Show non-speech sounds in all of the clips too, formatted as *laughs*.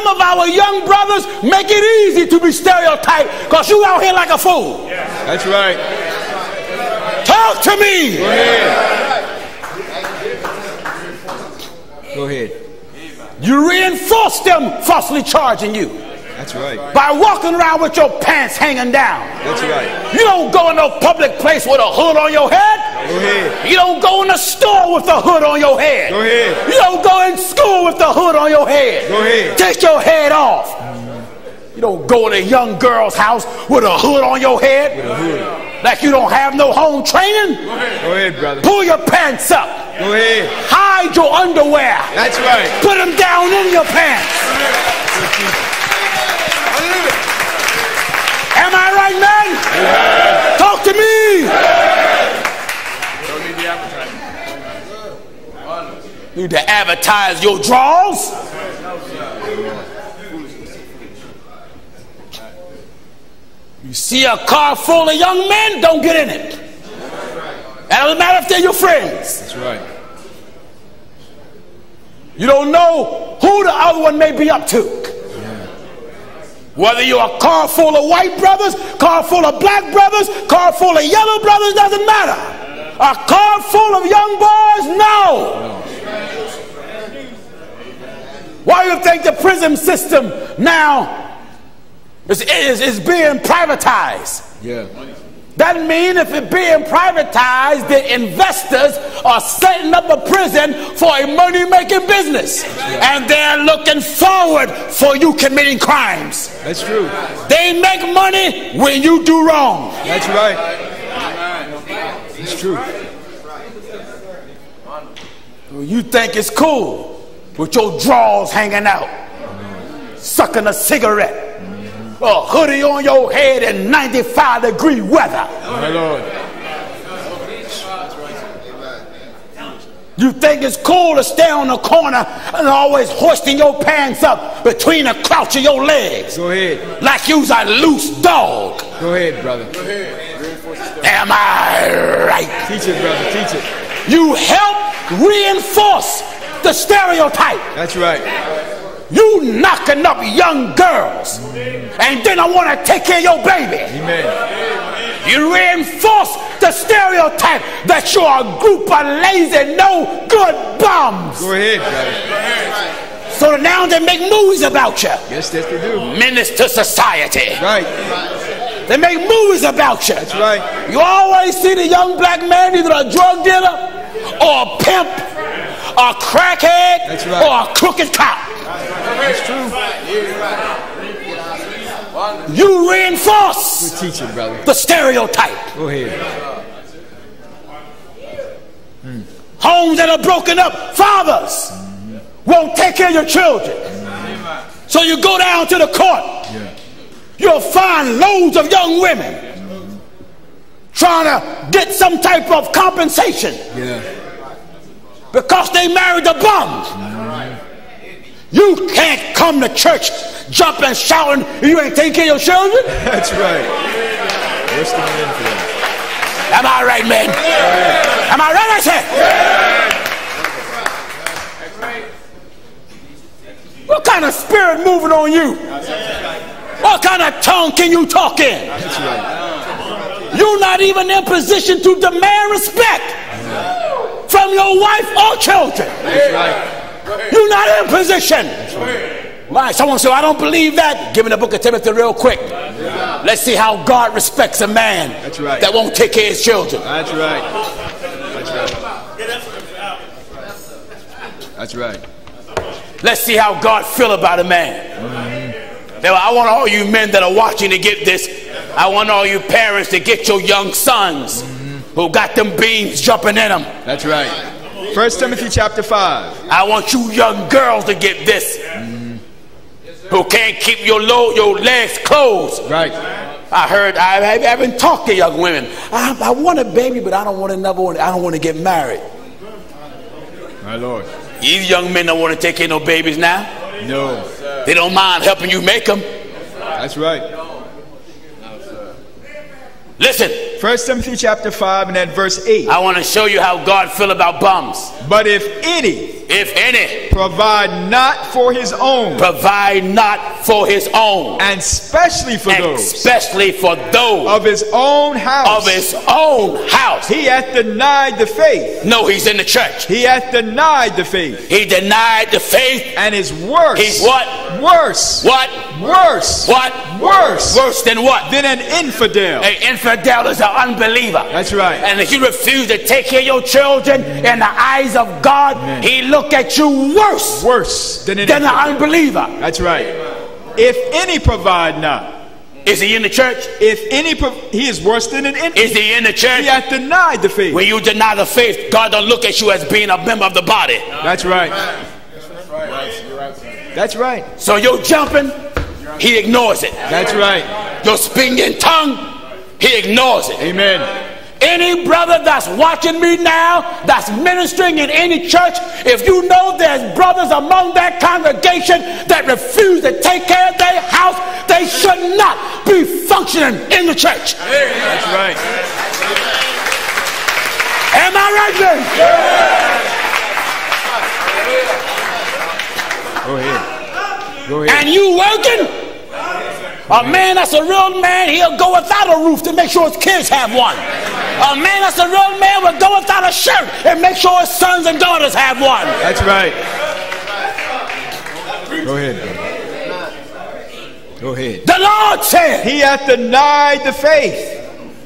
Some of our young brothers make it easy to be stereotyped because you out here like a fool. That's right. Talk to me. Go ahead. Go ahead. You reinforce them falsely charging you That's right. by walking around with your pants hanging down. That's right. You don't go in no public place with a hood on your head. Go ahead. You don't go in the store with the hood on your head. Go ahead. You don't go in school with the hood on your head. Go ahead. Take your head off. You don't go in a young girl's house with a hood on your head. With a hood. Like you don't have no home training. Go ahead, brother. Pull your pants up. Go ahead. Hide your underwear. That's right. Put them down in your pants. Am I right, man? Talk to me. Need to advertise your draws. You see a car full of young men, don't get in it. It doesn't matter if they're your friends. That's right. You don't know who the other one may be up to. Whether you're a car full of white brothers, car full of black brothers, car full of yellow brothers, doesn't matter. A car full of young boys, no. Why do you think the prison system now is, is, is being privatized? Yeah. That means if it's being privatized, the investors are setting up a prison for a money making business. And they're looking forward for you committing crimes. That's true. They make money when you do wrong. That's right. It's true. You think it's cool with your drawers hanging out, sucking a cigarette, a hoodie on your head in 95 degree weather. My Lord. You think it's cool to stay on the corner and always hoisting your pants up between the crouch of your legs Go ahead. like you's a loose dog. Go ahead, brother. Go ahead. Am I right? Teach it, brother. Teach it. You help reinforce the stereotype. That's right. You knocking up young girls, and then I want to take care of your baby. Amen. You reinforce the stereotype that you're a group of lazy, no good bums. Go ahead, brother. So now they make movies about you. Yes, yes, they do. Menace to society. Right. They make movies about you. That's right. You always see the young black man, either a drug dealer or a pimp, a crackhead, right. or a crooked cop. That's true. You reinforce Teach it, brother. the stereotype. Go ahead. Hmm. Homes that are broken up, fathers won't take care of your children. So you go down to the court, Yeah. you'll find loads of young women trying to get some type of compensation Yeah. Because they married a bum. You can't come to church jumping, shouting, you ain't taking care of your children. That's right. What's the that? Am I right, man? Am I right, I said? What kind of spirit moving on you? What kind of tongue can you talk in? Right. You're not even in position to demand respect from your wife or children. Right. You're not in position. Right. Someone said, I don't believe that. Give me the book of Timothy real quick. Let's see how God respects a man That's right. that won't take care of his children. That's right. That's right. That's right. Let's see how God feel about a man. Now, I want all you men that are watching to get this. I want all you parents to get your young sons who got them beans jumping in them. That's right. First Timothy chapter 5. I want you young girls to get this. Mm-hmm. Who can't keep your low, your legs closed. Right. I heard I, I haven't talked to young women. I, I want a baby, but I don't want another one. I don't want to get married. My Lord. These young men don't want to take care of no babies now. No. They don't mind helping you make them. That's right. Listen, First Timothy chapter 5 and then verse 8. I want to show you how God feel about bums. But if any if any, provide not for his own, provide not for his own, and specially for those especially for those of his own house. of his own house. He hath denied the faith. No, he's in the church. He hath denied the faith. He denied the faith. And is worse. He's what? Worse. What? Worse. What? Worse. Worse than what? Than an infidel. An infidel is an unbeliever. That's right. And if you refuse to take care of your children in the eyes of God, Amen. He look at you worse Worse than an than an unbeliever. That's right. If any provide not, Is he in the church? if any, he is worse than an. Is he in the church? He hath denied the faith. When you deny the faith, God don't look at you as being a member of the body. That's right. That's right. So you're jumping, He ignores it. That's right. You're speaking in tongue, He ignores it. Amen. Any brother that's watching me now, that's ministering in any church, if you know there's brothers among that congregation that refuse to take care of their house, they should not be functioning in the church. That's right. Am I right then? Go ahead. Go ahead. And you working? A man that's a real man, he'll go without a roof to make sure his kids have one. A man that's a real man will go without a shirt and make sure his sons and daughters have one. That's right. Go ahead. Go ahead. The Lord said, He hath denied the faith.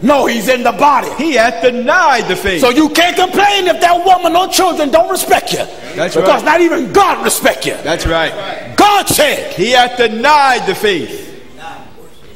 No, he's in the body. He hath denied the faith. So you can't complain if that woman or children don't respect you. That's because right. not even God respect you. That's right. God said, He hath denied the faith.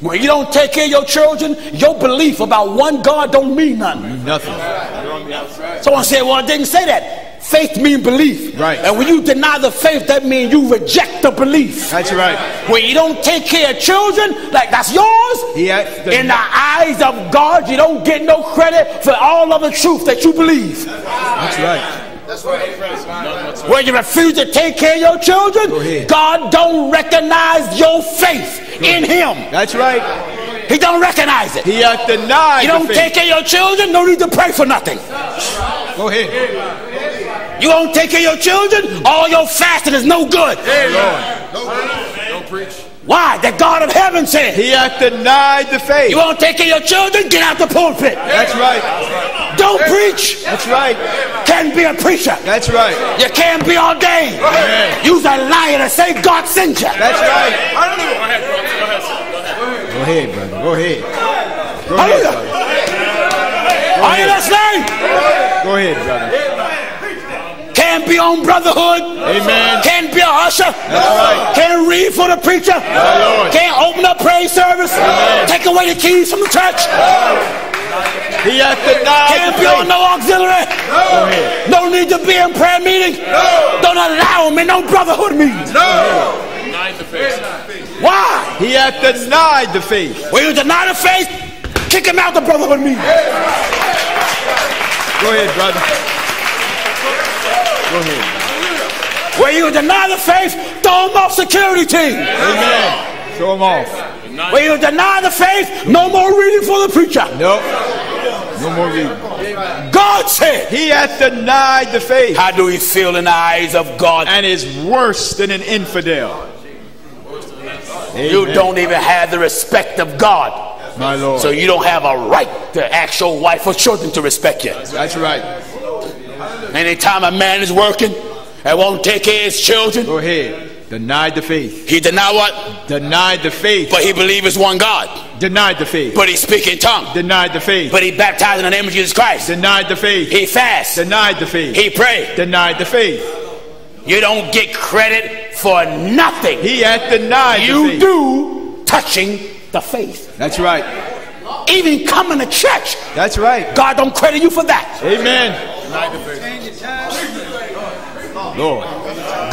When you don't take care of your children, your belief about one God don't mean nothing. Nothing. Someone said, well, it didn't say that. Faith means belief. Right. And when you deny the faith, that means you reject the belief. That's right. When you don't take care of children, like that's yours, yeah, in the eyes of God, you don't get no credit for all of the truth that you believe. That's right. When you refuse to take care of your children, God don't recognize your faith in Him. That's right. He don't recognize it. He hath denied You don't faith. take care of your children, no need to pray for nothing. Go ahead. You don't take care of your children, all your fasting is no good. Hey Lord, no preaching. Why? The God of heaven said. He hath denied the faith. You won't take care of your children, get out the pulpit. That's right. Don't preach. That's right. Can't be a preacher. That's right. You can't be ordained. Amen. You's a liar to say God sent you. That's right. Go ahead, brother. Go ahead. Go ahead, Hallelujah. brother. Are you listening? Go ahead, brother. Can't be on brotherhood. Amen. Can't be a usher. right. Can't read for the preacher. Lord. Can't open up praise service. Take away the keys from the church. He hath denied Can't be on no auxiliary. No need to be in prayer meeting. Don't allow him in no brotherhood meeting. Why? He hath denied the faith. When you deny the faith, kick him out the brotherhood meeting. Go ahead, brother. Go ahead. When you deny the faith, throw him off security team. Amen. Throw him off. When you deny the faith, no more reading for the preacher. No. No more reading. God said. He hath denied the faith How do we feel in the eyes of God? and is worse than an infidel. You don't even have the respect of God. My Lord. So you don't have a right to ask your wife or children to respect you. That's right. Anytime a man is working and won't take care of his children, Go ahead. Denied the faith. he denied what? Denied the faith. But he believes it's one God. Denied the faith. But he speak in tongue. Denied the faith. But he baptized in the name of Jesus Christ. Denied the faith. He fast. Denied the faith. He pray. Denied the faith. You don't get credit for nothing He hath denied the you faith. do touching the faith. That's right. Even coming to church, That's right. God don't credit you for that. Amen. Denied the faith. Lord. Lord.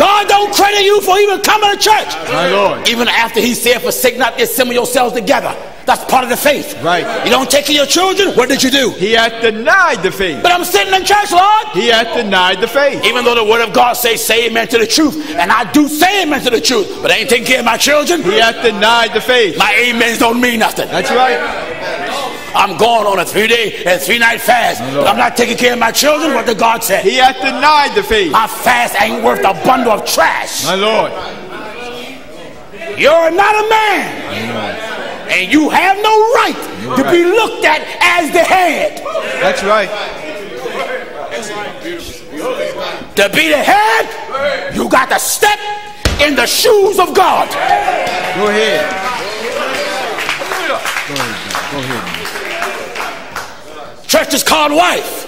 God don't credit you for even coming to church. My Lord. Even after he said, forsake not to assemble yourselves together. That's part of the faith. Right. You don't take care of your children, what did you do? He hath denied the faith. But I'm sitting in church, Lord. He hath denied the faith. Even though the word of God says, say amen to the truth. And I do say amen to the truth. But I ain't taking care of my children. He hath denied the faith. My amens don't mean nothing. That's right. I'm going on a three day and three night fast. But I'm not taking care of my children. What did God say? He hath denied the faith. My fast ain't worth a bundle of trash. My Lord. You're not a man. And you have no right to be looked at as the head. That's right. To be the head, you got to step in the shoes of God. Go ahead. Go ahead. Go ahead. Church is called wife.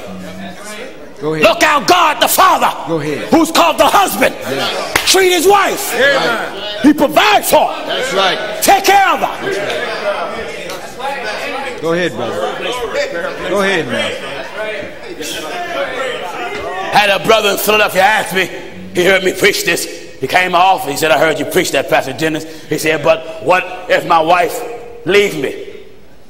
Go ahead. Look out, God the Father, Go ahead. who's called the husband. Treat his wife. He provides for her. That's right. Take care of her. Go ahead, brother. Go ahead, man. Had a brother in Philadelphia ask me, he heard me preach this. He came in my office. He said, I heard you preach that, Pastor Jennings. He said, but what if my wife leaves me?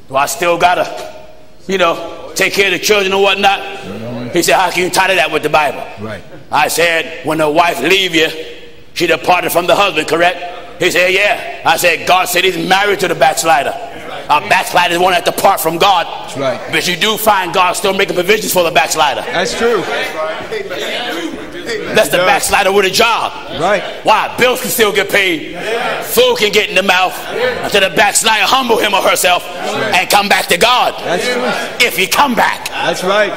Do I still gotta, you know, take care of the children and whatnot? He said, how can you tie that with the Bible? Right. I said, when the wife leave you, she departed from the husband, correct? He said, yeah. I said, God said he's married to the backslider. A backslider is one that depart from God. That's right. But you do find God still making provisions for the backslider. That's true. That's the backslider with a job. Right. Why? Bills can still get paid. Food can get in the mouth. Until the backslider humble him or herself and come back to God. That's true. If he come back. That's right.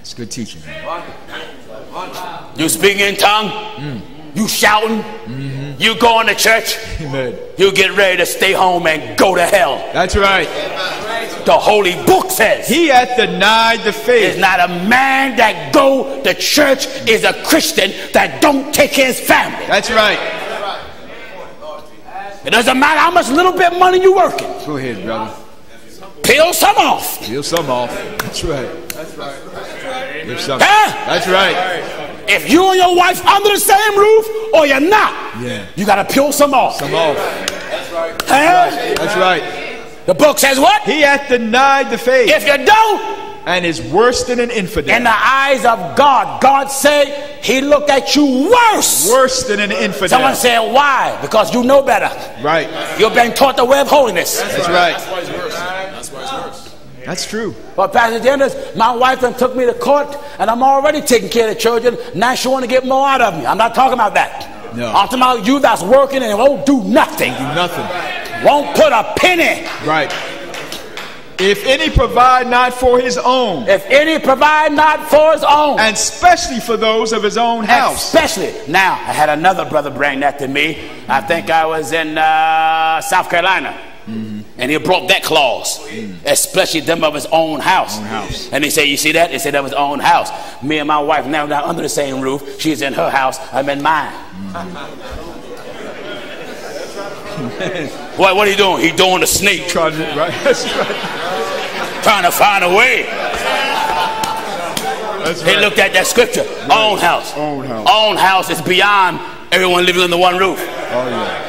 It's good teaching. You speaking in tongue. Mm. You shouting. Mm. You going to church. Amen. You get ready to stay home and go to hell. That's right. The holy book says. He hath denied the faith. Is not a man that go to church is a Christian that don't take his family. That's right. It doesn't matter how much little bit money you working. Go ahead, brother. Peel some off. Peel some off. That's right. That's right. Give some. Huh? That's right. If you and your wife under the same roof or you're not, Yeah. you got to peel some off. Some off. That's right. Huh? That's right. The book says what? He hath denied the faith If you don't, and is worse than an infidel. in the eyes of God, God said he looked at you worse. Worse than an infidel. Someone said, why? Because you know better. Right. You've been taught the way of holiness. That's right. That's true. But Pastor Jennings, my wife done took me to court and I'm already taking care of the children. Now she want to get more out of me. I'm not talking about that. No. I'm talking about you that's working and won't do nothing. Do nothing. Won't put a penny. Right. If any provide not for his own, If any provide not for his own. and especially for those of his own house. Especially now, I had another brother bring that to me. I think I was in uh, South Carolina, and he brought that clause, especially them of his own house. Own house. And he said, "You see that?" He said, "That was his own house." Me and my wife now not under the same roof. She's in her house. I'm in mine. Mm-hmm. what? What are you doing? He doing the snake, Trying to- Right. *laughs* Right. trying to find a way. That's He right. looked at that scripture. Own house. Own house. Own house is beyond everyone living under one roof. Oh yeah.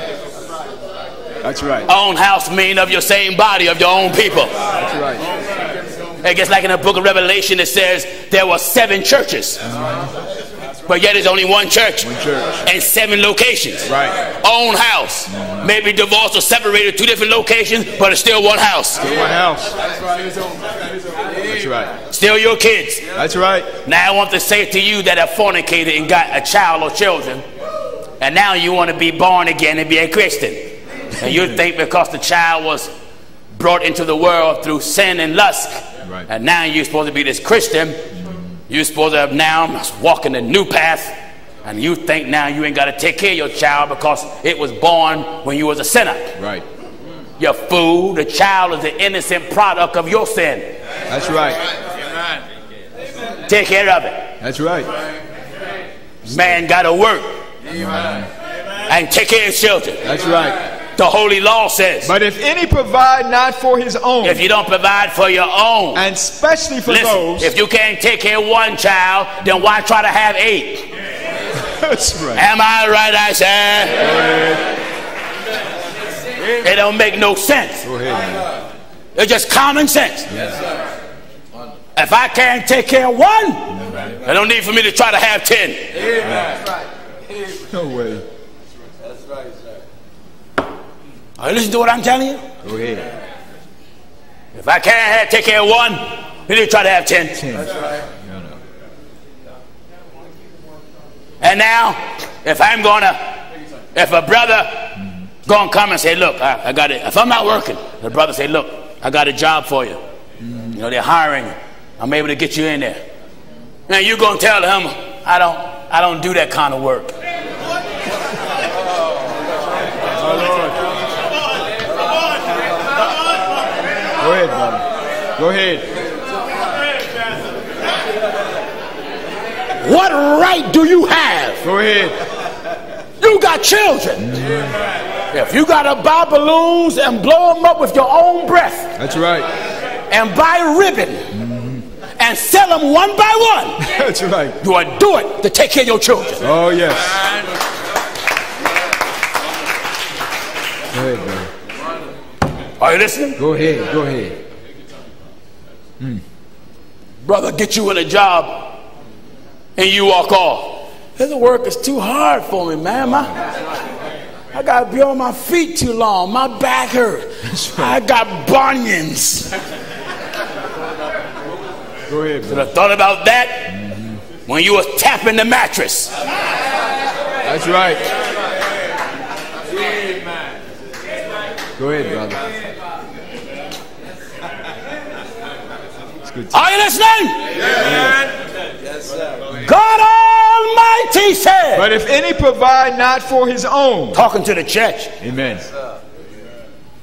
That's right. Own house mean of your same body, of your own people. That's right. It gets like in the book of Revelation, it says there were seven churches. Uh-huh. But yet there's only one church. One church. And seven locations. Right. Own house. Maybe divorced or separated, two different locations, but it's still one house. Still One house. That's right. That's right. Still your kids. That's right. Now I want to say to you that have fornicated and got a child or children, and now you want to be born again and be a Christian. And you think because the child was brought into the world through sin and lust, Right. and now you're supposed to be this Christian, you're supposed to have now walk in the new path, and you think now you ain't got to take care of your child because it was born when you was a sinner. Right. You fool, the child is the innocent product of your sin. That's right. Take care of it. That's right. Man got to work Amen. and take care of his children. That's right. The holy law says But if any provide not for his own, if you don't provide for your own, and especially for listen, those, if you can't take care of one child, then why try to have eight? *laughs* that's right. Am I right, I say? It don't make no sense. Go ahead. It's just common sense. Yes, If I can't take care of one, I don't need for me to try to have ten. Amen. No way. Are you listening to what I'm telling you? Go ahead. If I can't have, take care of one, you need try to have ten. Ten. And now, if I'm gonna, if a brother gonna come and say, look, I, I got it. If I'm not working, the brother say, look, I got a job for you. Mm-hmm. You know, they're hiring you. I'm able to get you in there. Now you gonna tell him, I don't, I don't do that kind of work. Go ahead, brother. Go ahead. What right do you have? Go ahead. You got children. If you gotta buy balloons and blow them up with your own breath That's right. and buy ribbon and sell them one by one, *laughs* That's right. you are do it to take care of your children. Oh, yes. Go ahead, brother. Are you listening? Go ahead. Go ahead. Hmm. Brother, get you in a job and you walk off. This work is too hard for me, man. My, I gotta be on my feet too long. My back hurts. I got bunions. Go ahead, Should brother. have thought about that when you was tapping the mattress. That's right. Go ahead, brother. It's good. Are you listening? God Almighty said, But if any provide not for his own, talking to the church, amen,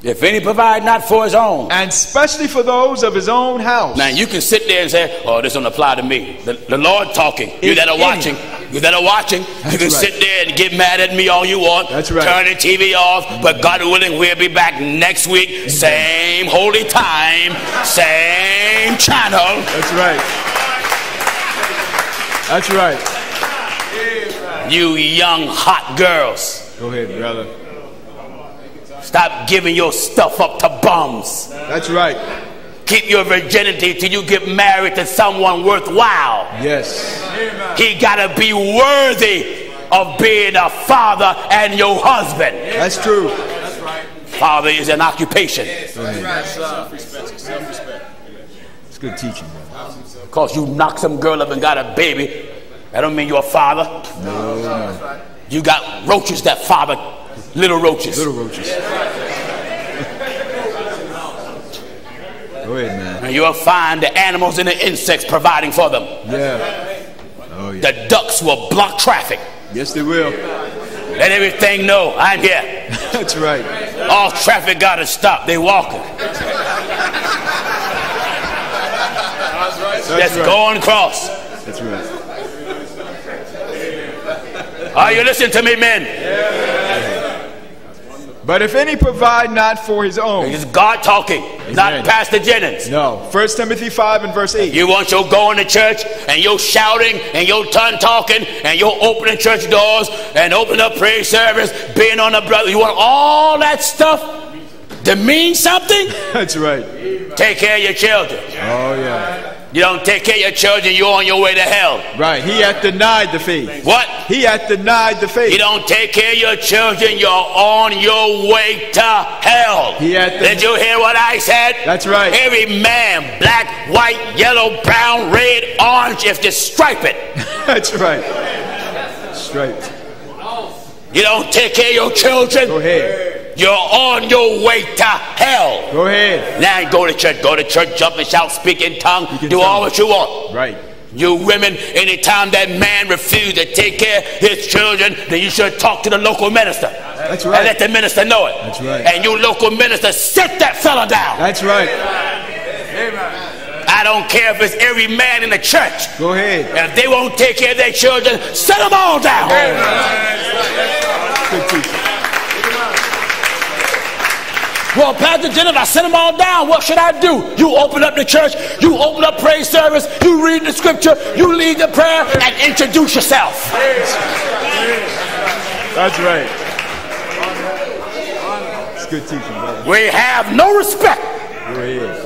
if any provide not for his own. and especially for those of his own house, Now you can sit there and say, "Oh, this don't apply to me." The, the Lord talking. You If that are any. watching, you that are watching, you can right. sit there and get mad at me all you want. That's right. Turn the TV off, but God willing, we'll be back next week. Same holy time, same channel. that's right. That's right. You young hot girls, Go ahead, brother. Stop giving your stuff up to bums. That's right. Keep your virginity till you get married to someone worthwhile. Yes. He gotta be worthy of being a father and your husband. That's true. Father is an occupation. Go ahead. It's good teaching, brother. Because you knock some girl up and got a baby, that don't mean you're a father. No, no. You got roaches that father little roaches. Little roaches. Go ahead, man. And you'll find the animals and the insects providing for them. Yeah. Oh, yeah. The ducks will block traffic. Yes, they will. Let everything know I'm here. *laughs* That's right. All traffic gotta stop. They walking. That's Just right. going across. That's right. Are you listening to me, men? But if any provide not for his own, It's God talking, not Pastor Jennings. no. 1 Timothy 5 and verse 8. You want your going to church and your shouting and your tongue talking and your opening church doors and open up prayer service, being on the brother. You want all that stuff to mean something? *laughs* That's right. Take care of your children. Oh, yeah. You don't take care of your children, you're on your way to hell. Right. He hath denied the faith. What? He hath denied the faith. You don't take care of your children, you're on your way to hell. He had the- Did you hear what I said? That's right. Every man, black, white, yellow, brown, red, orange, if you stripe it. *laughs* That's right. Straight. You don't take care of your children, Go ahead. You're on your way to hell. Go ahead. Now go to church, go to church, jump and shout, speak in tongue, do tell all what you want. Right. You women, anytime that man refused to take care of his children, then you should talk to the local minister. That's And right. let the minister know it. That's right. And you local minister, sit that fella down. That's right. I don't care if it's every man in the church. Go ahead. And if they won't take care of their children, set them all down. Good Well, Pastor Jennings, I sent them all down. What should I do? You open up the church, you open up praise service, you read the scripture, you lead the prayer, and introduce yourself. That's right. It's good teaching, brother. We have no respect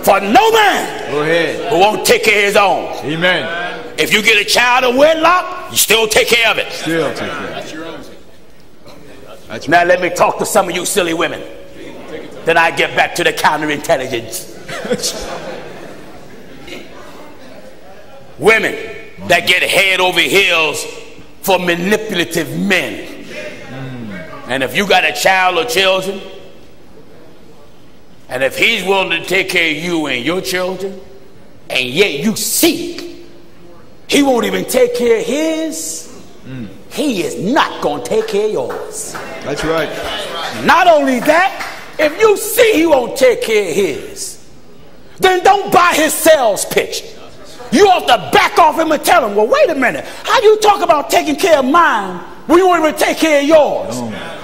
for no man who won't take care of his own. Amen. If you get a child of wedlock, you still take care of it. Still take care. That's Now let me talk to some of you silly women. Then I get back to the counterintelligence. Women that get head over heels for manipulative men. And if you got a child or children, and if he's willing to take care of you and your children, and yet you seek, he won't even take care of his, he is not going to take care of yours. That's right. Not only that, if you see he won't take care of his, then don't buy his sales pitch. You have to back off him and tell him, well, wait a minute. How you talk about taking care of mine when you won't even take care of yours?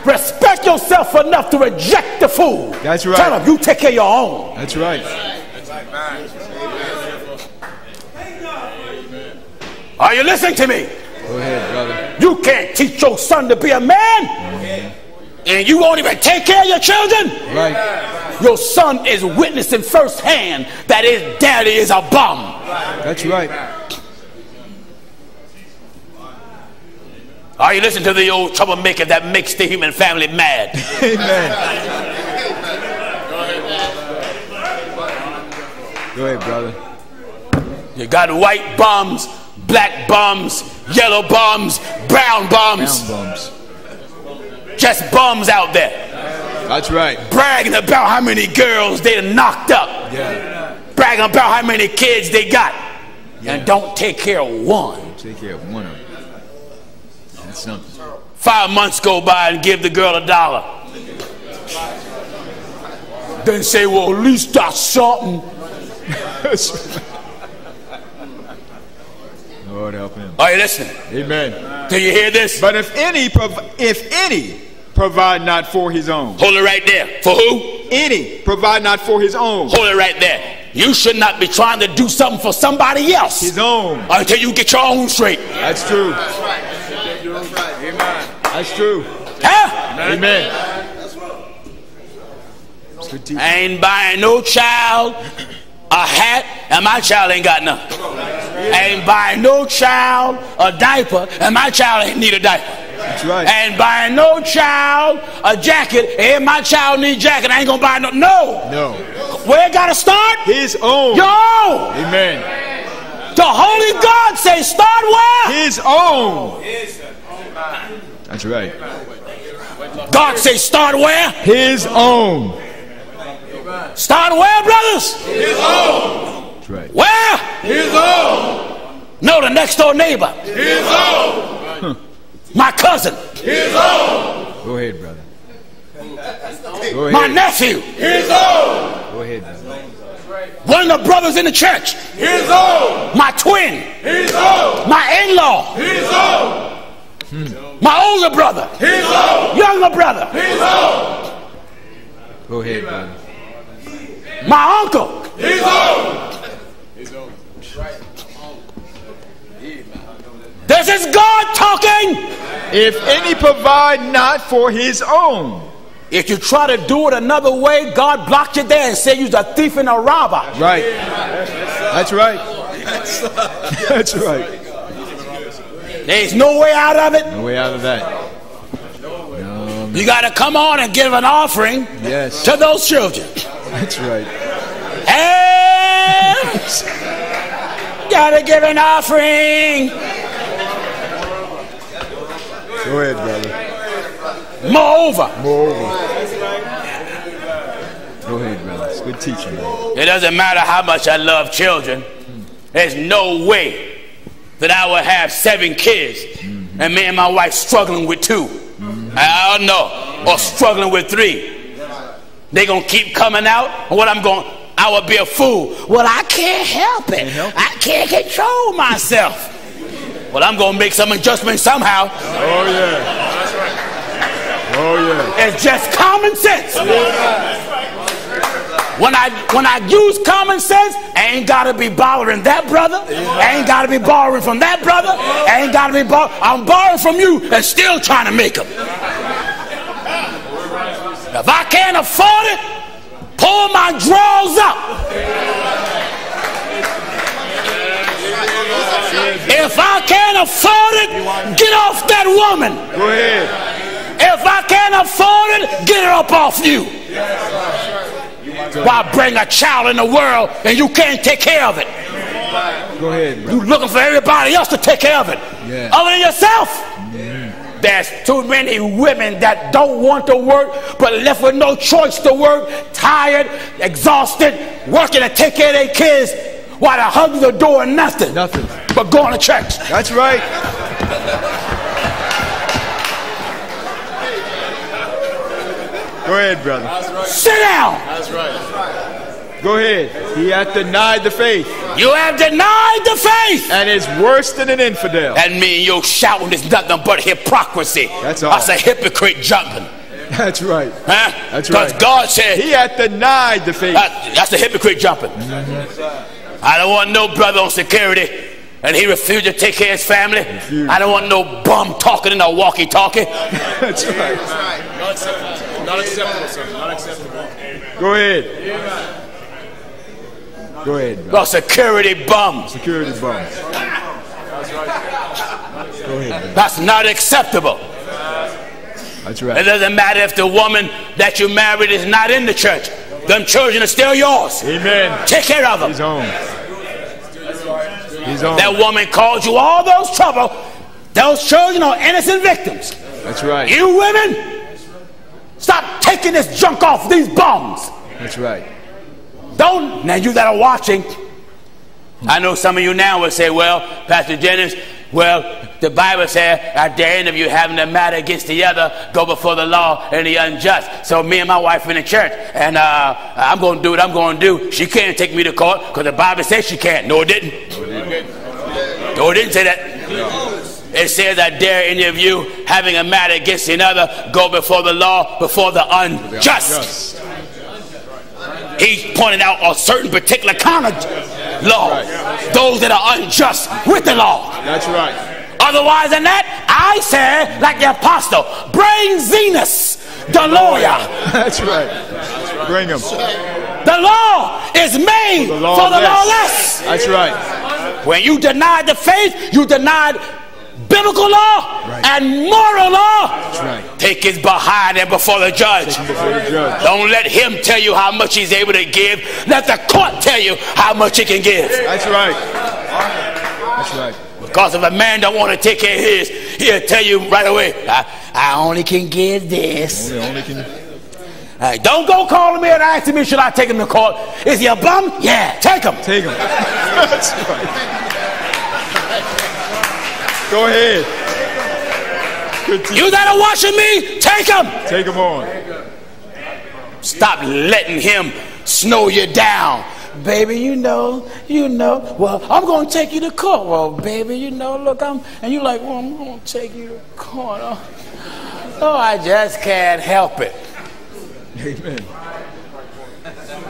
Respect yourself enough to reject the fool. That's right. Tell him you take care of your own. That's right. Are you listening to me? Go ahead, brother. You can't teach your son to be a man, mm-hmm. And you won't even take care of your children. Right. Your son is witnessing firsthand that his daddy is a bum. That's right. Are you listening to the old troublemaker that makes the human family mad? *laughs* Amen. Go ahead, brother. You got white bums, black bums, yellow bums, brown bums, Down bumps. Just bums out there That's right. bragging about how many girls they knocked up, Yeah. bragging about how many kids they got, and don't take care of one. Take care of one of them. That's something. Five months go by and give the girl a dollar. Then say, well, at least that's something. Lord help him. Are you listening? Amen. Do you hear this? But if any, if any, provide not for his own. Hold it right there. For who? Any provide not for his own. Hold it right there. You should not be trying to do something for somebody else His own. until you get your own straight. That's true. That's right. That's true. Amen. That's good teaching. I ain't buying no child a hat, and my child ain't got none. Ain't buying no child a diaper, and my child ain't need a diaper. That's right. Ain't buying no child a jacket, and my child need a jacket. I ain't gonna buy no. No. No. Where gotta start? His own. Own. Amen. The Holy God say, start where? His own. That's right. God say, start where? His own. Start where, brothers? That's right. Where? His own. No, the next door neighbor. His own. My cousin. Go ahead, brother. Go My ahead. nephew. Go ahead, brother. One of the brothers in the church. His own. My twin. His own. My in-law. His own. My older brother. His own. Younger brother. His Go ahead, brother. My uncle. His own. His own. Right. This is God talking. If any provide not for his own. If you try to do it another way, God blocked you there and said you're a thief and a robber. Right. That's right. That's right. There's no way out of it. No way out of that. You got to come on and give an offering Yes. to those children. That's right. And got to give an offering. Go ahead, brother. Moreover, Moreover. Go ahead, brother. It's good teaching, man. it doesn't matter how much I love children. There's no way that I would have seven kids and me and my wife struggling with 2 I don't know. Or struggling with three. They gonna keep coming out. And what I'm going, I would be a fool. Well, I can't help it. I can't control myself. Well, I'm gonna make some adjustments somehow. Oh, yeah. That's right. Oh, yeah. It's just common sense. When I when I use common sense, I ain't gotta be borrowing that brother. I ain't gotta be borrowing from that brother. I ain't gotta be borrowing. I'm borrowing from you and still trying to make them. If I can't afford it, pull my drawers up. If I can't afford it, get off that woman. Go ahead. If I can't afford it, get it up off you. Why bring a child in the world and you can't take care of it? Go ahead. You looking for everybody else to take care of it, Yeah. other than yourself. There's too many women that don't want to work, but left with no choice to work, tired, exhausted, working to take care of their kids, while the husbands are doing nothing, Nothing. but going to church. That's right. Go ahead, brother. Right. Sit down. Go ahead. He hath denied the faith You have denied the faith. and is worse than an infidel. And That means your shouting is nothing but hypocrisy. That's all. That's a hypocrite jumping. That's right. Huh? That's right. Because. God said He hath denied the faith. that, that's a hypocrite jumping. I don't want no brother on security and he refused to take care of his family. I don't want no bum talking in a walkie talkie. *laughs* That's right. Not acceptable, sir. Not acceptable. Go ahead. Go ahead. No security bums. Security bums. Go ahead, brother. That's not acceptable. That's right. It doesn't matter if the woman that you married is not in the church. Them children are still yours. Amen. Take care of them. He's home. He's home. That woman caused you all those trouble. Those children are innocent victims. That's right. You women, stop taking this junk off these bums. That's right. Don't. Now, you that are watching, I know some of you now will say, well, Pastor Jennings, well, the Bible said at the end of you having a matter against the other, go before the law and the unjust. So me and my wife in the church, and uh, I'm going to do what I'm going to do. She can't take me to court because the Bible says she can't. No, it didn't. No, it didn't say that. It says that dare any of you having a matter against another, go before the law, before the unjust. He's pointing out a certain particular kind of law. Those that are unjust with the law. That's right. Otherwise than that, I said, like the apostle, bring Zenas, the lawyer. That's right. Bring him. The law is made The for the lawless. lawless. That's right. When you denied the faith, you denied biblical law and moral law. Right. Take his behind and before the judge. Before the judge. Don't let him tell you how much he's able to give. Let the court tell you how much he can give. That's right. That's right. Because if a man don't want to take care of his, he'll tell you right away, I, I only can give this. Only, only can. Hey, don't go calling me and asking me, should I take him to court? Is he a bum? Yeah, take him. Take him. *laughs* That's right. Go ahead. You that are watching me, take him. Take him on. Stop letting him snow you down. Baby, you know, you know. Well, I'm going to take you to court. Well, baby, you know, look, I'm, and you're like, well, I'm going to take you to court. Oh, oh, I just can't help it. Amen.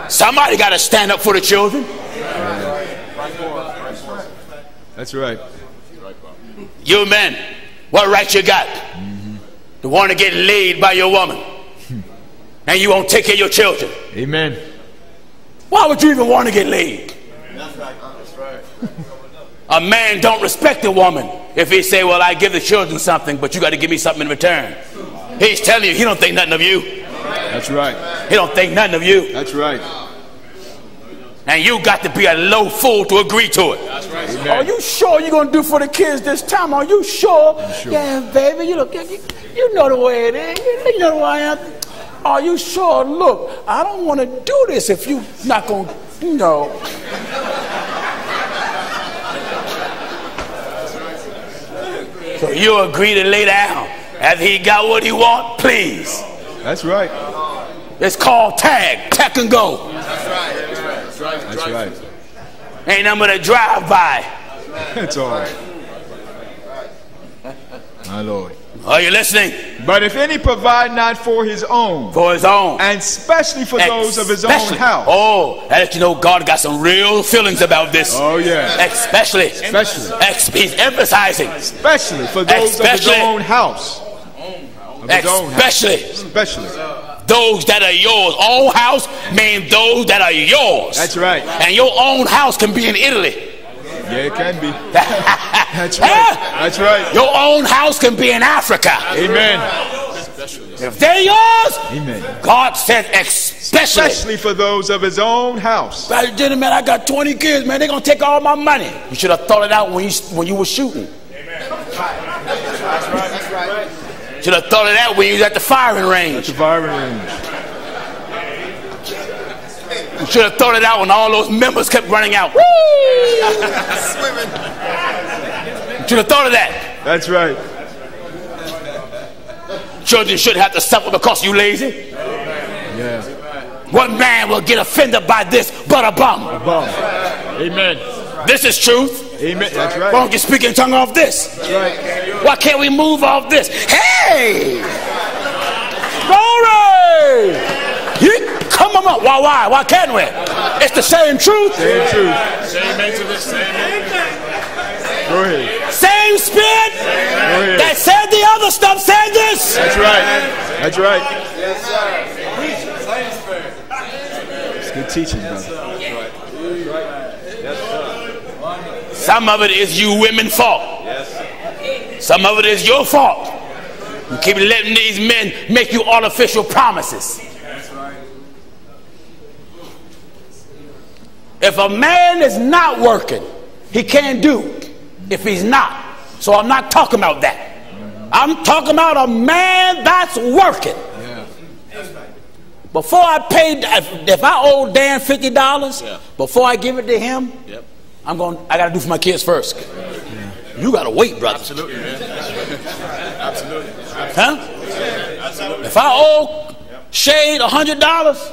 Somebody got to stand up for the children. That's right. You men, what right you got to want to get laid by your woman? And you won't take care of your children. Amen. Why would you even want to get laid? A man don't respect a woman if he say, "Well, I give the children something, but you got to give me something in return." He's telling you he don't think nothing of you. That's right. He don't think nothing of you, That's right. And you got to be a low fool to agree to it. That's right. Are you sure you're gonna do for the kids this time? Are you sure? sure. Yeah, baby. You look, you, you know the way it is. You know the way I am. Are you sure? Look, I don't want to do this if you not gonna, you know. So you agree to lay down after he got what he want, please. That's right. It's called tag, tech and go. That's right. Ain't nothing but a drive by. That's all right. My Lord. Are you listening? But if any provide not for his own, For his own. and especially for those of his own house. Oh, that let you know God got some real feelings about this. Oh, yeah. Especially. Especially. Ex- he's emphasizing. Especially for those of Especially- his own house. Of his own house. Especially Especially. those that are yours. Own house mean those that are yours. That's right. And your own house can be in Italy. Yeah, it can be. *laughs* That's That's right. That's right. Your own house can be in Africa. Amen. If they're yours, Amen. God said especially. Especially for those of his own house. Brother gentlemen, I got 20 kids, man. They're gonna take all my money. You should have thought it out when you when you were shooting. Should have thought of that when you was at the firing range. The firing range. You should have thought it out when all those members kept running out. Woo! You should have thought of that. That's right. Children shouldn't have to suffer because you lazy. Yeah. What man will get offended by this but a bum? A Bum. Amen. This is truth. Amen. That's right. Why don't you speak in tongue off this? That's right. Why can't we move off this? Hey! Glory! You come on up. Why, why? Why can't we? It's the same truth, Same truth. Say amen to this. Say. Go ahead. same spirit Go ahead. that said the other stuff said this. That's right. That's right. Yes, sir. Same spirit. It's good teaching, brother. Some of it is you women fault. Some of it is your fault. You keep letting these men make you artificial promises. If a man is not working, he can't do if he's not. So I'm not talking about that. I'm talking about a man that's working. Before I pay, if, I owe Dan fifty dollars, before I give it to him, I'm going. I got to do for my kids first. You got to wait, brother. Absolutely, man. Absolutely. Huh? If I owe Shade a hundred dollars,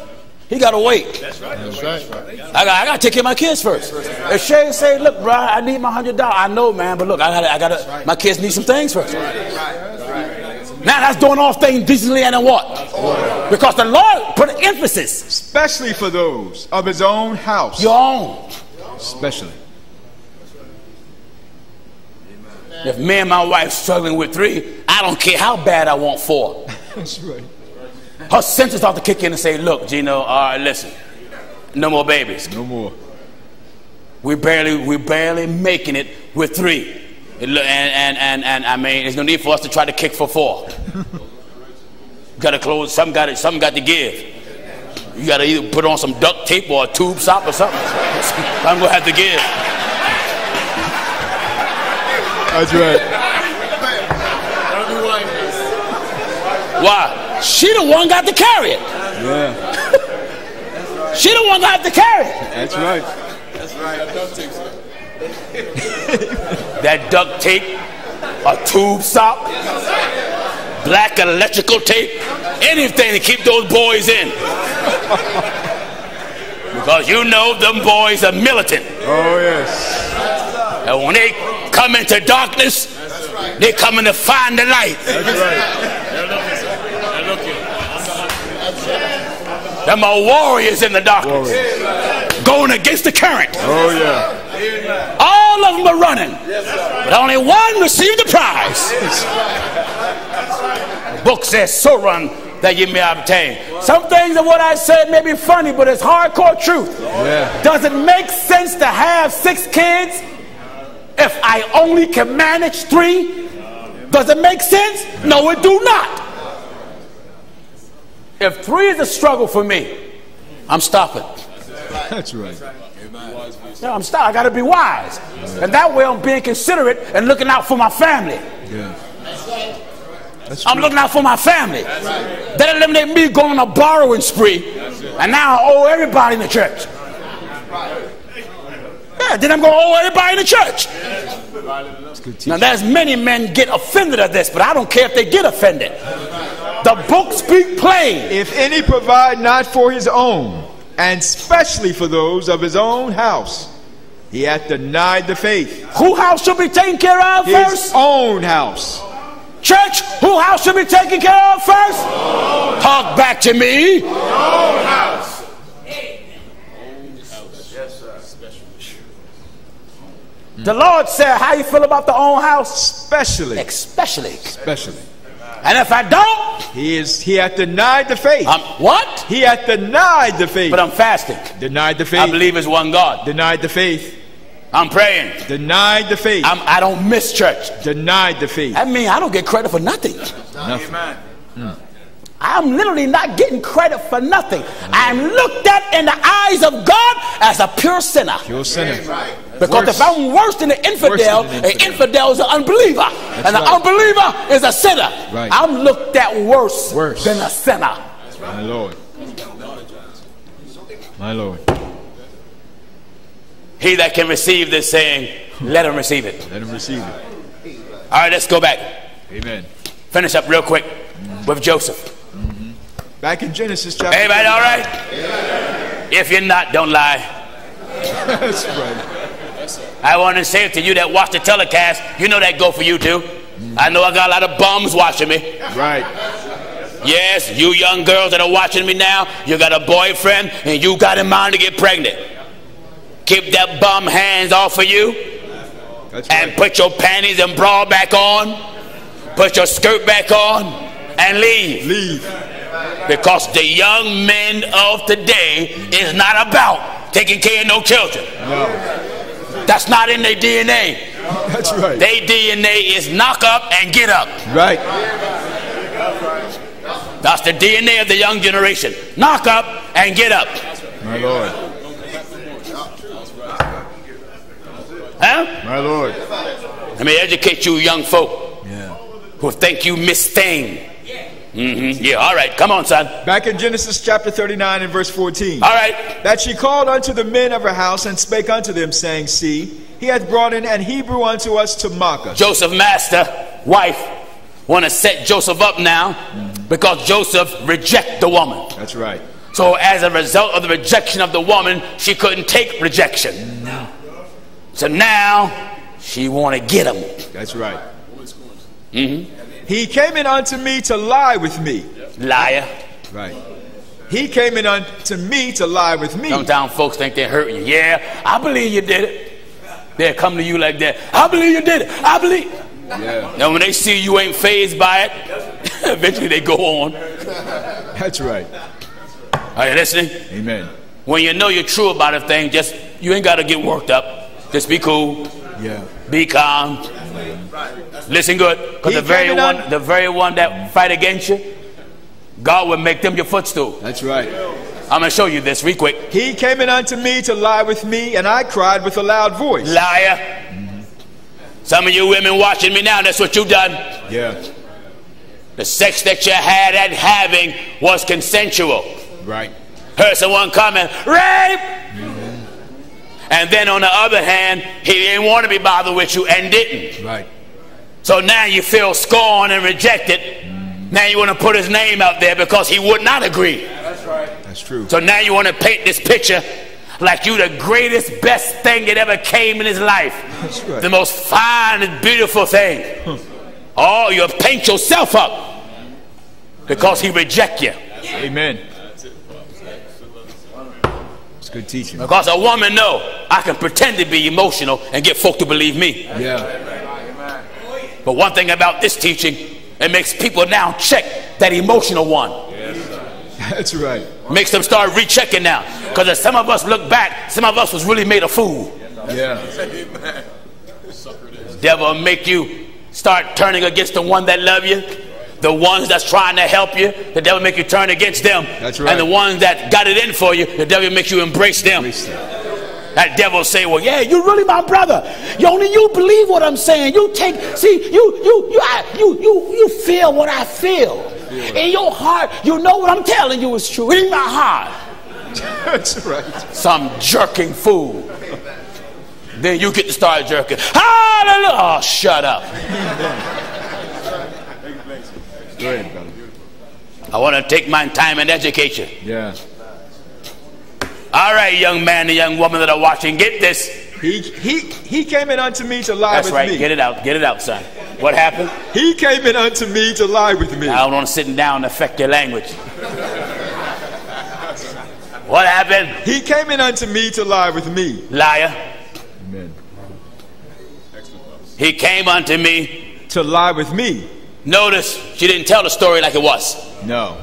he got to wait. That's right. That's right. I got, I got to take care of my kids first. If Shade say, "Look, bro, I need my hundred dollars," I know, man, but look, I got, I got to. My kids need some things first. Now that's doing all things decently and in what? Because the Lord put an emphasis. Especially for those of his own house. Your own. Especially. If me and my wife struggling with three, I don't care how bad I want four. That's right. Her senses start to kick in and say, "Look, Gino, all right, listen, no more babies. No more. We barely, we barely making it with three. And, and, and, and I mean, there's no need for us to try to kick for four. *laughs* got to close. Some got to, some got to give. You got to either put on some duct tape or a tube sock or something. *laughs* I'm gonna have to give. That's right. Why? She the one got to carry it. Yeah. *laughs* She the one got to carry it. That's right. That's *laughs* right. That duct tape, a tube sock, black electrical tape, anything to keep those boys in. *laughs* Because you know them boys are militant. Oh, yes. And when they come into darkness, they coming to find the light. That's right. They're looking. They're looking. Them are warriors in the darkness, going against the current. Oh, yeah. All of them are running, but only one received the prize. The book says, "So run that you may obtain." Some things of what I said may be funny, but it's hardcore truth. Yeah. Does it make sense to have six kids if I only can manage three? Does it make sense? No, it do not. If three is a struggle for me, I'm stopping. That's right. Yeah, I'm stop. I got to be wise, and that way I'm being considerate and looking out for my family. Yeah. That's I'm true. looking out for my family. That eliminate me going on a borrowing spree, and now I owe everybody in the church. Yeah, then I'm going to owe everybody in the church. Now, there's many men get offended at this, but I don't care if they get offended. The book speak plain. If any provide not for his own, and especially for those of his own house, he hath denied the faith. Who house should be taken care of His first? own house. Church, who house should be taken care of first? Talk back to me. The Lord said, How you feel about the own house? Especially. Especially. Especially. And if I don't, He is he hath denied the faith. I'm what? he hath denied the faith. But I'm fasting. denied the faith. I believe it's one God. denied the faith. I'm praying. Denied the faith. I'm, I don't miss church. denied the faith. That means I don't get credit for nothing. Nothing. Hmm. I'm literally not getting credit for nothing. I'm looked at in the eyes of God as a pure sinner. Pure sinner. Because Worse. if I'm worse than an infidel, than an an infidel. infidel is an unbeliever. and an unbeliever is a sinner. Right. I'm looked at worse, Worse. than a sinner. My Lord. My Lord. He that can receive this saying, let him receive it. Let him receive it. All right, let's go back. Amen. Finish up real quick with Joseph. Back in Genesis chapter. Everybody all right? If you're not, don't lie. *laughs* That's right. I want to say it to you that watch the telecast. You know that go for you too. I know I got a lot of bums watching me. Right. Yes, you young girls that are watching me now, you got a boyfriend and you got in mind to get pregnant. Keep that bum hands off of you and put your panties and bra back on. Put your skirt back on and leave. Leave. Because the young men of today is not about taking care of no children. No. That's not in their DNA. That's right. Their DNA is knock up and get up. Right. That's the DNA of the young generation. Knock up and get up. My Lord. Huh? My Lord. Let me educate you young folk Yeah. who think you miss thing. hmm Yeah, all right. Come on, son. Back in Genesis chapter 39 and verse 14. All right. That she called unto the men of her house and spake unto them, saying, See, he hath brought in an Hebrew unto us to mock us. Joseph master, wife, want to set Joseph up now because Joseph reject the woman. That's right. So as a result of the rejection of the woman, she couldn't take rejection. No. So now she want to get him. That's right. He came in unto me to lie with me. Liar. Right. He came in unto me to lie with me. Sometimes folks think they're hurting you. Yeah, I believe you did it. They'll come to you like that. I believe you did it. I believe. Yeah. And when they see you ain't fazed by it, *laughs* eventually they go on. That's right. Are you listening? Amen. When you know you're true about a thing, just you ain't got to get worked up. Just be cool, Yeah. be calm, listen good. Because the very one, on- the very one that fight against you, God will make them your footstool. That's right. I'm gonna show you this real quick. He came in unto me to lie with me, and I cried with a loud voice. Liar. Some of you women watching me now, that's what you've done. Yeah. The sex that you had at having was consensual. Right. Heard someone coming, rape! And then on the other hand, he didn't want to be bothered with you and didn't. Right. So now you feel scorned and rejected. Now you want to put his name out there because he would not agree. That's right. That's true. So now you want to paint this picture like you the greatest, best thing that ever came in his life. That's right. The most fine and beautiful thing. Oh, you paint yourself up because he reject you. Amen. Good teaching. Because a woman know I can pretend to be emotional and get folk to believe me. Yeah. But one thing about this teaching, it makes people now check that emotional one. That's right. Makes them start rechecking now. Because as some of us look back, some of us was really made a fool. Yeah. Devil make you start turning against the one that love you. The ones that's trying to help you, the devil make you turn against them. That's right. And the ones that got it in for you, the devil makes you embrace them. Embrace them. That devil say, "Well, yeah, you're really my brother. You only you believe what I'm saying. You take, see, you you you I, you you you feel what I feel. In your heart, you know what I'm telling you is true. In my heart, *laughs* That's right. some jerking fool. Then you get to start jerking. Hallelujah! Oh, shut up. *laughs* Go ahead, brother. I want to take my time and education. Yeah. All right, young man and young woman that are watching, get this. He he he came in unto me to lie That's with right. me. That's right. Get it out. Get it out, son. What happened? He came in unto me to lie with me. I don't want to sitting down and affect your language. What happened? He came in unto me to lie with me. Liar. Amen. He came unto me. To lie with me. Notice she didn't tell the story like it was. No.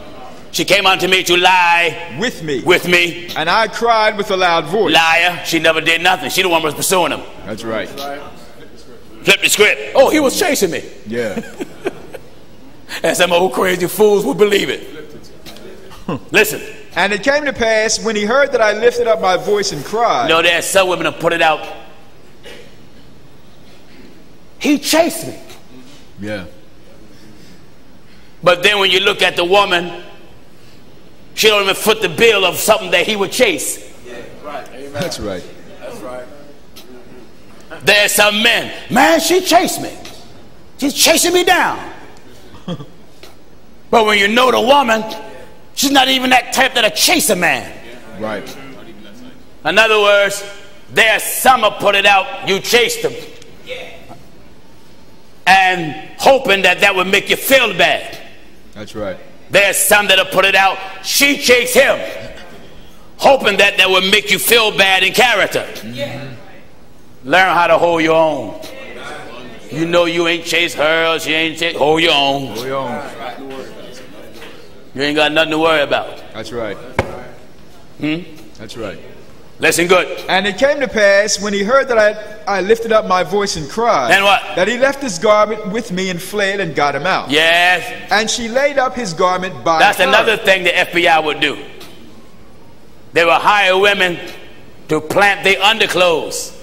She came unto me to lie With me. with me. and I cried with a loud voice. Liar. She never did nothing. She the one was pursuing him. That's right. Flip the script. Oh, he was chasing me. Yeah. *laughs* and some old crazy fools will believe it. *laughs* Listen, And it came to pass when he heard that I lifted up my voice and cried. you know, there's some women that put it out. He chased me. Yeah. But then when you look at the woman, she don't even foot the bill of something that he would chase. That's right. That's right. There's some men, man, she chased me. She's chasing me down. *laughs* but when you know the woman, she's not even that type that'll chase a man. Right. In other words, there's some that put it out, you chased them. Yeah. And hoping that that would make you feel bad. That's right. There's some that'll put it out, she chased him. Hoping that that would make you feel bad in character. Learn how to hold your own. You know you ain't chased her, she ain't chased, hold your own. We own. You ain't got nothing to worry about. That's right. Hmm? That's right. Listen good. And it came to pass when he heard that I, I lifted up my voice and cried. And what? That he left his garment with me and fled and got him out. Yes, And she laid up his garment by that's her. another thing the FBI would do. They will hire women to plant their underclothes.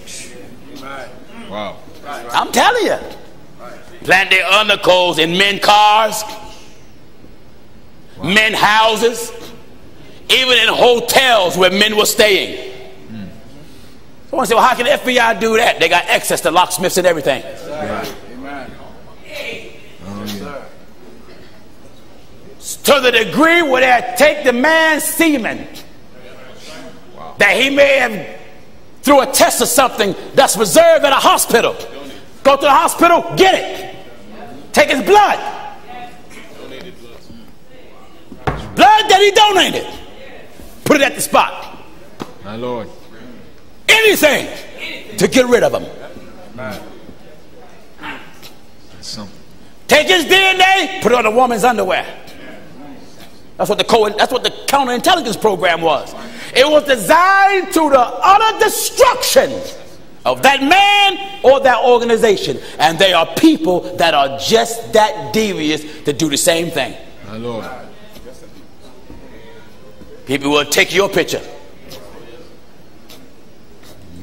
Wow. I'm telling you. Plant their underclothes in men cars, men houses, even in hotels where men were staying. Someone say, well, how can the FBI do that? They got access to locksmiths and everything. To the degree where they take the man's semen that he may have through a test of something that's reserved at a hospital. Go to the hospital, get it. Take his blood. Blood that he donated. Put it at the spot. My Lord. Anything to get rid of him. Take his DNA, put it on a woman's underwear. That's what the co- that's what the counterintelligence program was. It was designed to the utter destruction of that man or that organization. And they are people that are just that devious to do the same thing. My Lord. People will take your picture,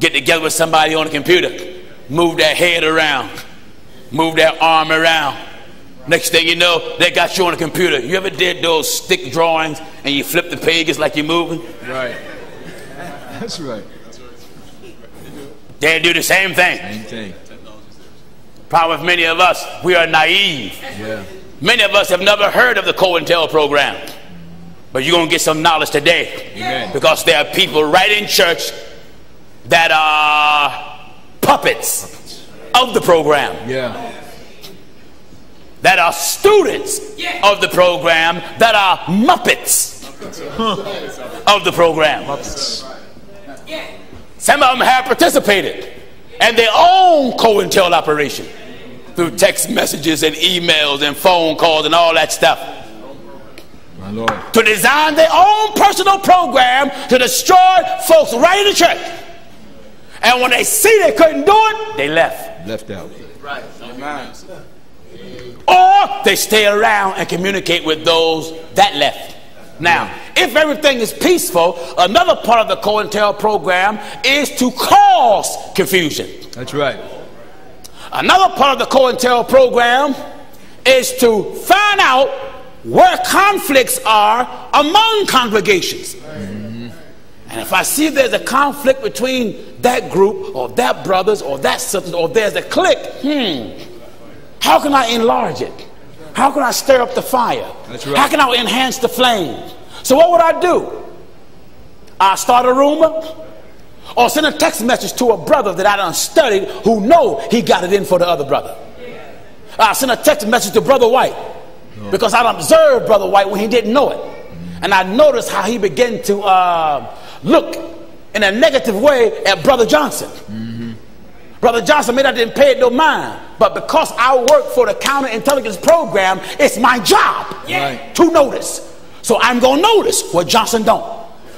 get together with somebody on a computer, move their head around, move their arm around. Next thing you know, they got you on a computer. You ever did those stick drawings and you flip the pages like you're moving? Right. That's right. They do the same thing. Same thing. Problem with many of us, we are naive. Yeah. Many of us have never heard of the COINTEL program. But you're going to get some knowledge today. Amen. Because there are people right in church that are puppets of the program, Yeah. that are students of the program, that are muppets of the program. Muppets. Some of them have participated in their own COINTEL operation through text messages and emails and phone calls and all that stuff. My Lord. to design their own personal program to destroy folks right in the church. And when they see they couldn't do it, they left. Left out. Right. Or they stay around and communicate with those that left. Now, if everything is peaceful, another part of the COINTEL program is to cause confusion. That's right. Another part of the COINTEL program is to find out where conflicts are among congregations. And if I see there's a conflict between that group or that brothers or that sisters or there's a clique, hmm, how can I enlarge it? How can I stir up the fire? Right. How can I enhance the flame? So what would I do? I start a rumor or send a text message to a brother that I done studied who know he got it in for the other brother. I send a text message to Brother White because I observed Brother White when he didn't know it. And I noticed how he began to uh, look in a negative way at Brother Johnson. Brother Johnson may not didn't pay it no mind, but because I work for the counterintelligence program, it's my job Right. to notice. So I'm gonna notice what Johnson don't.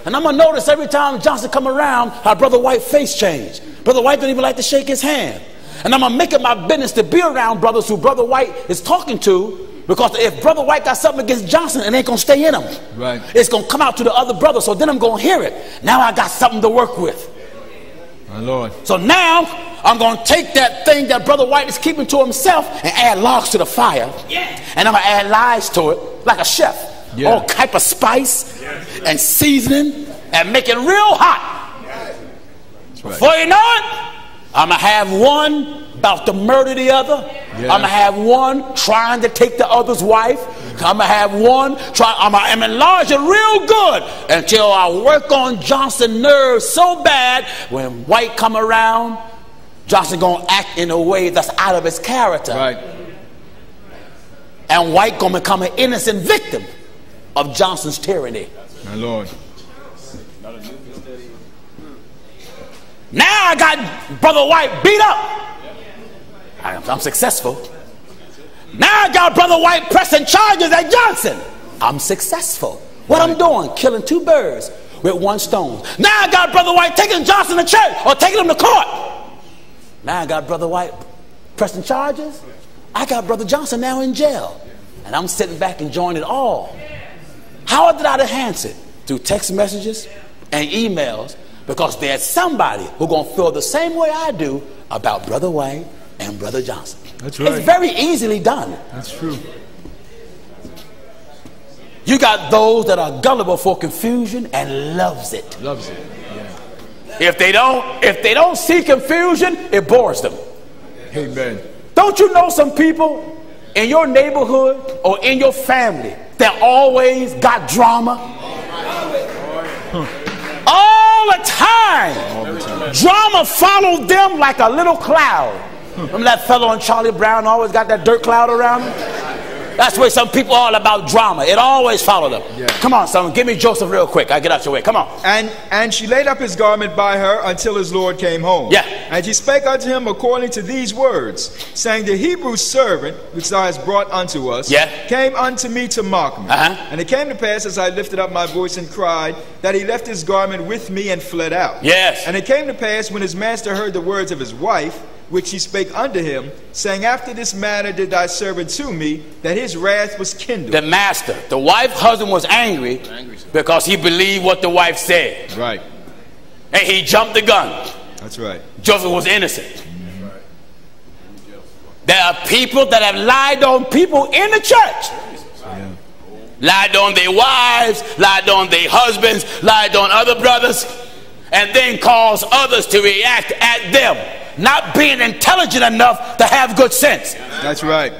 And I'm gonna notice every time Johnson come around, how Brother White face change. Brother White don't even like to shake his hand. And I'm gonna make it my business to be around brothers who Brother White is talking to Because if Brother White got something against Johnson, it ain't gonna stay in him. Right. It's gonna come out to the other brother, so then I'm gonna hear it. Now I got something to work with. My Lord. So now I'm gonna take that thing that Brother White is keeping to himself and add logs to the fire. And I'm gonna add lies to it like a chef. Yeah. All type of spice and seasoning and make it real hot. That's right. Before you know it, I'm gonna have one about to murder the other. Yeah. I'm gonna have one trying to take the other's wife. I'm gonna have one try. I'm gonna I'm enlarge it real good until I work on Johnson nerves so bad when White come around, Johnson gonna act in a way that's out of his character, Right. and White gonna become an innocent victim of Johnson's tyranny. My Lord. Now I got Brother White beat up. I'm, I'm successful. Now I got Brother White pressing charges at Johnson. I'm successful. What I'm doing, killing two birds with one stone. Now I got Brother White taking Johnson to church or taking him to court. Now I got Brother White pressing charges. I got Brother Johnson now in jail. And I'm sitting back and enjoying it all. How did I enhance it? Through text messages and emails because there's somebody who's going to feel the same way I do about Brother White and Brother Johnson. That's right. It's very easily done. That's true. You got those that are gullible for confusion and loves it. Loves it. If they don't, if they don't see confusion, it bores them. Amen. Don't you know some people in your neighborhood or in your family that always got drama? All the time. Drama followed them like a little cloud. Remember that fellow on Charlie Brown always got that dirt cloud around him? That's where some people are all about drama. It always followed them. Yeah. Come on, son, give me Joseph real quick. I get out your way. Come on. And and she laid up his garment by her until his Lord came home. Yeah. And she spake unto him according to these words, saying, The Hebrew servant which thou hast brought unto us Yeah. came unto me to mock me. Uh-huh. And it came to pass as I lifted up my voice and cried, that he left his garment with me and fled out. Yes. And it came to pass when his master heard the words of his wife, which he spake unto him, saying, After this manner did thy servant to me, that his wrath was kindled. The master, the wife husband was angry because he believed what the wife said. right. And he jumped the gun. That's right. Joseph was innocent. There are people that have lied on people in the church. Yeah. Lied on their wives, lied on their husbands, lied on other brothers, and then caused others to react at them, not being intelligent enough to have good sense. That's right.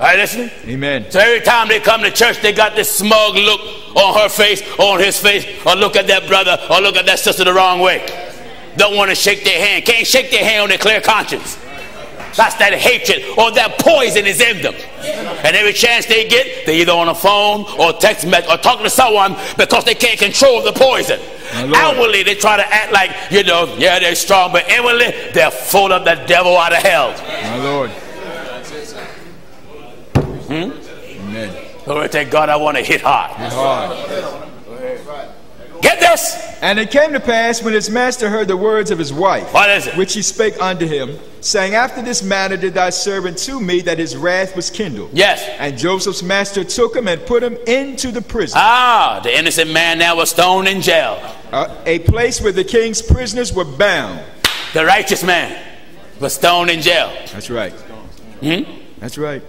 Are you listening? Amen. So every time they come to church, they got this smug look on her face, on his face, or look at that brother, or look at that sister the wrong way. Don't want to shake their hand. Can't shake their hand on their clear conscience. That's that hatred or that poison is in them. And every chance they get, they're either on a phone or text message or talking to someone because they can't control the poison. Outwardly, they try to act like, you know, yeah, they're strong, but inwardly, they're full of the devil out of hell. My Lord. Hmm? Amen. Glory to God, I want to hit hard. Hard. Get this. And it came to pass when his master heard the words of his wife, What is it? which he spake unto him, saying, After this manner did thy servant to me, that his wrath was kindled. Yes. And Joseph's master took him and put him into the prison, Ah, the innocent man now was thrown in jail. uh, a place where the king's prisoners were bound. The righteous man was thrown in jail. That's right. Hmm? That's right.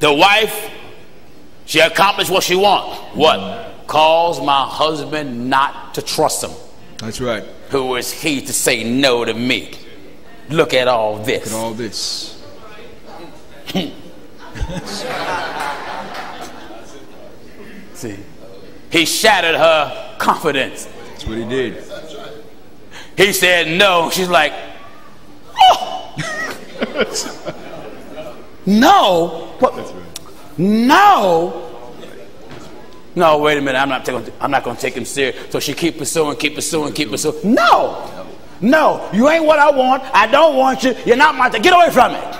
The wife, she accomplished what she want. What? Cause my husband not to trust him. That's right. Who is he to say no to me? Look at all this. And all this. See, he shattered her confidence. That's what he did. He said no. She's like, oh. *laughs* no. What? No. No, wait a minute. I'm not taking. I'm not going to take him serious. So she keep pursuing, keep pursuing, keep pursuing. No, no. You ain't what I want. I don't want you. You're not my. Get away from it.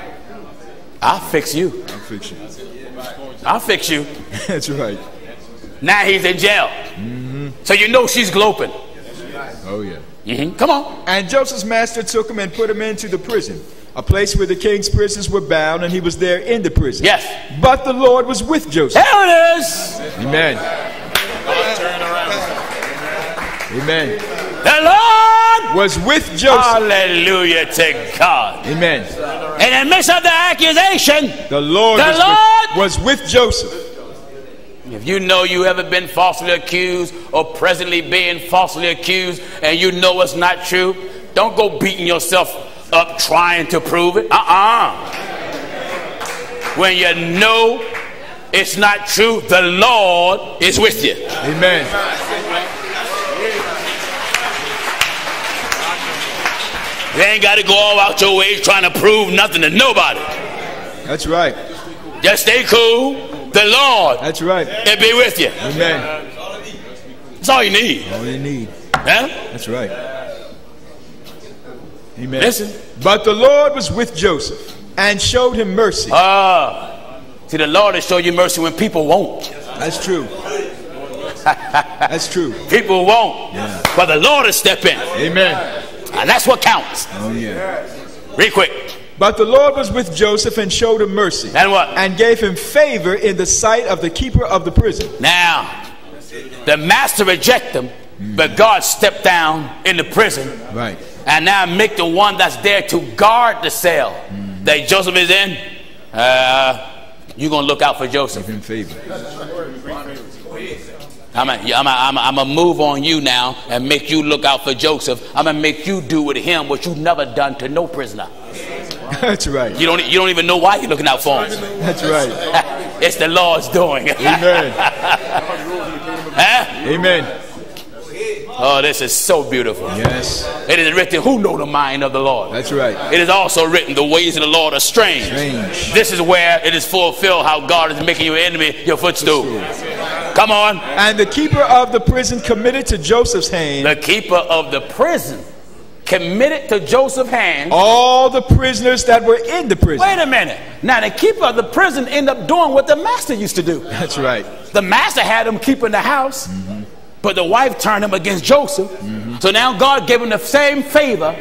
I'll fix you. I'll fix you. I'll fix you. *laughs* That's right. Now he's in jail. So you know she's gloping. Oh, yeah. Mhm. Come on. And Joseph's master took him and put him into the prison, a place where the king's prisoners were bound, and he was there in the prison. Yes. But the Lord was with Joseph. There it is. Amen. Amen. The Lord. Was with Joseph. Hallelujah to God. Amen. In the midst of the accusation, The Lord, The was, Lord- With, was with Joseph. if you know you've ever been falsely accused or presently being falsely accused and you know it's not true, don't go beating yourself up trying to prove it. Uh uh When you know it's not true, the Lord is with you. Amen. You ain't got to go all out your way trying to prove nothing to nobody. That's right. Just stay cool. The Lord That's right. will be with you. Amen. That's all you need. All you need. Huh? That's right. Amen. Listen. But the Lord was with Joseph and showed him mercy. Ah. see, the Lord will show you mercy when people won't. That's true. *laughs* That's true. People won't. Yeah. But the Lord will step in. Amen. And that's what counts. Oh, yeah. Real quick. But the Lord was with Joseph and showed him mercy. And what? And gave him favor in the sight of the keeper of the prison. Now, the master reject them, but God stepped down in the prison Right. And now make the one that's there to guard the cell that Joseph is in. Uh, you're going to look out for Joseph. Give him favor. I'm going I'm I'm I'm to move on you now and make you look out for Joseph. I'm going to make you do with him what you've never done to no prisoner. *laughs* That's right. You don't, you don't even know why you're looking out for him. That's right. *laughs* it's the Lord's doing. Amen. *laughs* Huh? Amen. Oh, this is so beautiful. Yes. It is written, Who know the mind of the Lord? That's right. It is also written, The ways of the Lord are strange. Strange. This is where it is fulfilled how God is making your enemy your footstool. Come on. And the keeper of the prison committed to Joseph's hand The keeper of the prison committed to Joseph's hand. all the prisoners that were in the prison. Wait a minute. Now, the keeper of the prison ended up doing what the master used to do. That's right. The master had him keeping the house, mm-hmm. But the wife turned him against Joseph. Mm-hmm. So now God gave him the same favor,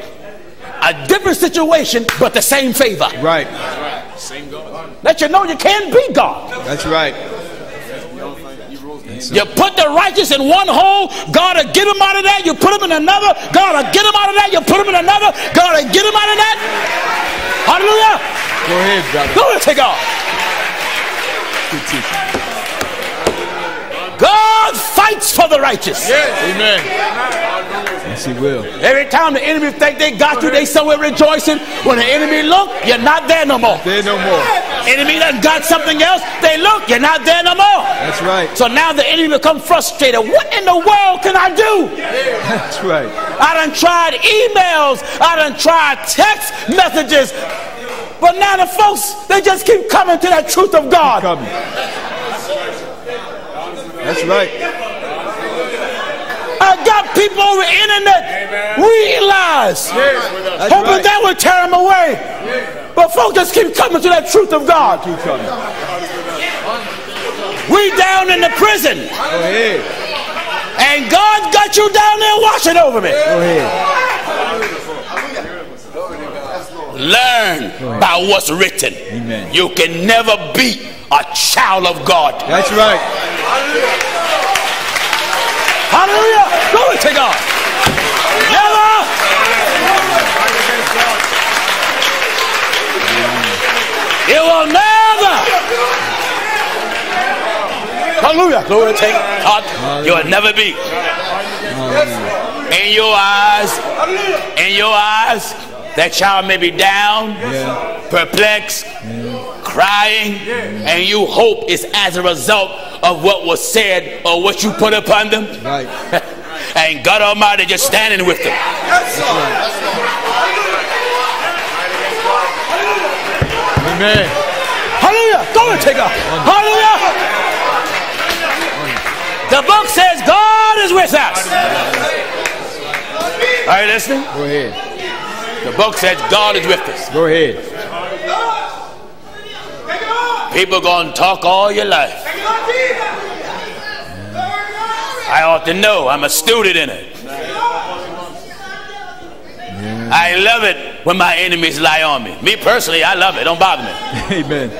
a different situation, but the same favor. Right. Same God. Let you know you can't be God. That's right. You put the righteous in one hole, God will get him out of that. You put him in another, God will get him out of that. You put him in another, God will get him out of that. Hallelujah. Go ahead, brother. Glory to God. Good teaching. God fights for the righteous. Amen. Yes, he will. Every time the enemy think they got you, they somewhere rejoicing. When the enemy look, you're not there no more. There no more. Enemy done got something else, they look, you're not there no more. That's right. So now the enemy become frustrated. What in the world can I do? *laughs* That's right. I done tried emails, I done tried text messages, but now the folks, they just keep coming to that truth of God. That's right. I got people over the internet realize, That's hoping right. that would tear them away. But folks just keep coming to that truth of God. Keep coming. We down in the prison, Go ahead. and God got you down there watching over me. Go ahead. Learn by what's written. Amen. You can never be a child of God. That's right. Hallelujah. Glory to God. Never. It will never. Hallelujah. Glory to God. You will never be. In your eyes, in your eyes, that child may be down, Yeah. perplexed, crying, and you hope it's as a result of what was said or what you put upon them. Right. *laughs* and God Almighty just standing with them. Amen. Hallelujah. Glory to God. Hallelujah. The book says God is with us. Are you listening? Go ahead. The book says God is with us. Go ahead. People gonna talk all your life. I ought to know. I'm a student in it. I love it when my enemies lie on me. Me personally, I love it. Don't bother me. *laughs* Amen.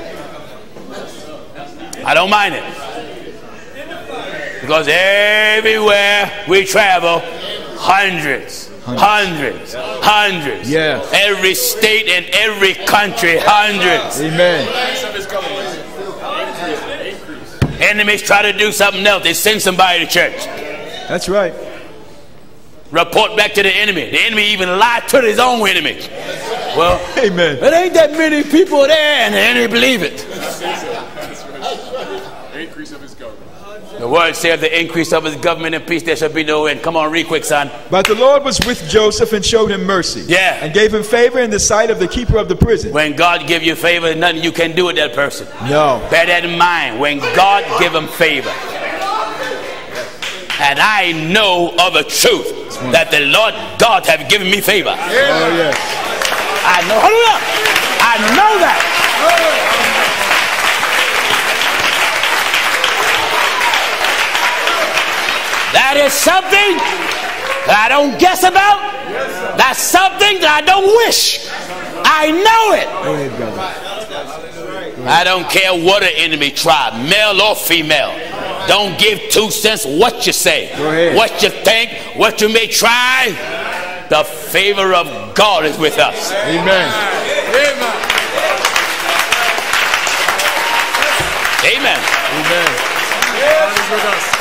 I don't mind it. Because everywhere we travel, hundreds, hundreds, hundreds. Yes. Every state and every country, hundreds. Amen. Enemies try to do something else. They send somebody to church. That's right. Report back to the enemy. The enemy even lied to his own enemy. Well, Amen. it ain't that many people there, and the enemy believe it. Increase of his government. The word says the increase of his government and peace there shall be no end. Come on, read quick, son. But the Lord was with Joseph and showed him mercy. Yeah. And gave him favor in the sight of the keeper of the prison. When God give you favor, there's nothing you can do with that person. No. Bear that in mind. When God give him favor. And I know of a truth that the Lord God have given me favor. Oh, yes. I know. Hold up. I know that. Oh, That is something that I don't guess about. That's something that I don't wish. I know it. Ahead. I don't care what an enemy try, male or female. Don't give two cents what you say, what you think, what you may try. The favor of God is with us. Amen. Amen. Amen. God is with us.